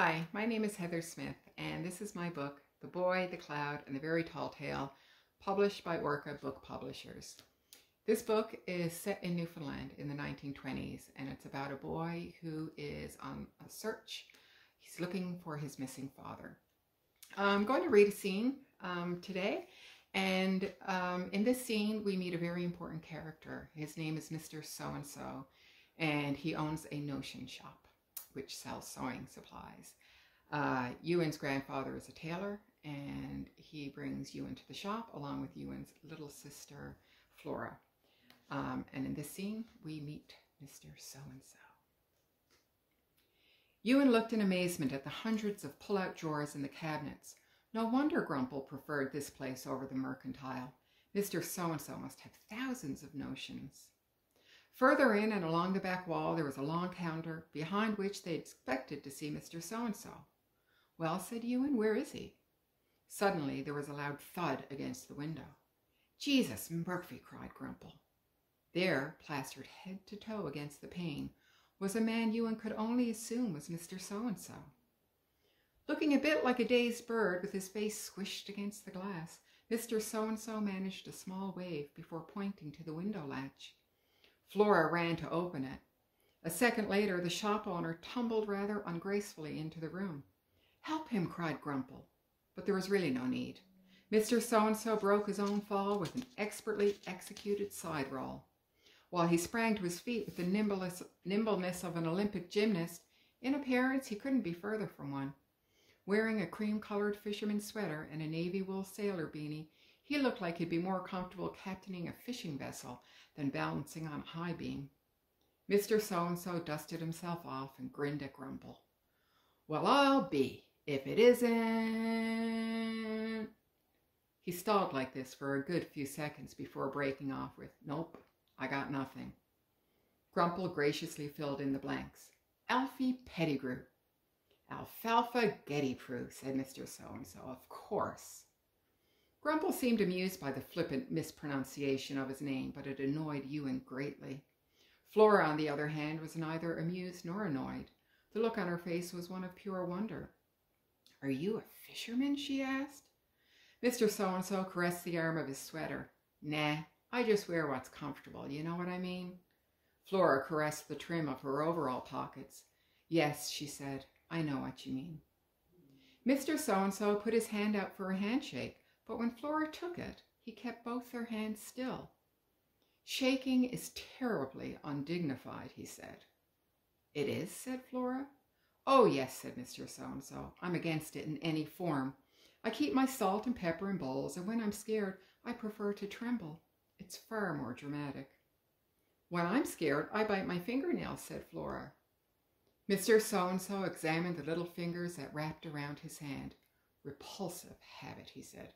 Hi, my name is Heather Smith, and this is my book, The Boy, the Cloud, and the Very Tall Tale, published by Orca Book Publishers. This book is set in Newfoundland in the 1920s, and it's about a boy who is on a search. He's looking for his missing father. I'm going to read a scene um, today, and um, in this scene, we meet a very important character. His name is Mr. So-and-so, and he owns a notion shop which sells sewing supplies. Uh, Ewan's grandfather is a tailor, and he brings Ewan to the shop along with Ewan's little sister, Flora. Um, and in this scene, we meet Mr. So-and-so. Ewan looked in amazement at the hundreds of pull-out drawers in the cabinets. No wonder Grumple preferred this place over the mercantile. Mr. So-and-so must have thousands of notions. Further in and along the back wall, there was a long counter behind which they expected to see Mr. So-and-so. Well, said Ewan, where is he? Suddenly, there was a loud thud against the window. Jesus, Murphy, cried Grumple. There, plastered head to toe against the pane, was a man Ewan could only assume was Mr. So-and-so. Looking a bit like a dazed bird with his face squished against the glass, Mr. So-and-so managed a small wave before pointing to the window latch. Flora ran to open it. A second later, the shop owner tumbled rather ungracefully into the room. Help him, cried Grumple. But there was really no need. Mr. So-and-so broke his own fall with an expertly executed side roll. While he sprang to his feet with the nimbleness, of an Olympic gymnast, in appearance he couldn't be further from one. Wearing a cream-colored fisherman's sweater and a navy wool sailor beanie, he looked like he'd be more comfortable captaining a fishing vessel than balancing on a high beam. Mr. So-and-so dusted himself off and grinned at Grumple. Well, I'll be, if it isn't... He stalled like this for a good few seconds before breaking off with, Nope, I got nothing. Grumple graciously filled in the blanks. Alfie Pettigrew. Alfalfa Gettyproo, said Mr. So-and-so. Of course. Grumple seemed amused by the flippant mispronunciation of his name, but it annoyed Ewan greatly. Flora, on the other hand, was neither amused nor annoyed. The look on her face was one of pure wonder. Are you a fisherman? she asked. Mr. So-and-so caressed the arm of his sweater. Nah, I just wear what's comfortable, you know what I mean? Flora caressed the trim of her overall pockets. Yes, she said, I know what you mean. Mr. So-and-so put his hand out for a handshake, but when Flora took it, he kept both her hands still. Shaking is terribly undignified, he said. It is, said Flora. Oh, yes, said Mr. So-and-so. I'm against it in any form. I keep my salt and pepper in bowls, and when I'm scared, I prefer to tremble. It's far more dramatic. When I'm scared, I bite my fingernails, said Flora. Mr. So-and-so examined the little fingers that wrapped around his hand. Repulsive habit, he said.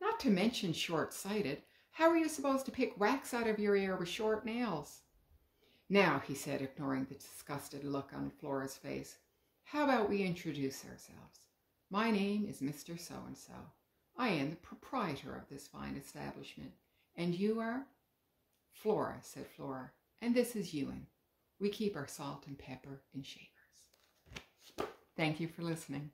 Not to mention short-sighted. How are you supposed to pick wax out of your ear with short nails? Now, he said, ignoring the disgusted look on Flora's face, how about we introduce ourselves? My name is Mr. So-and-so. I am the proprietor of this fine establishment. And you are? Flora, said Flora. And this is Ewan. We keep our salt and pepper in shavers. Thank you for listening.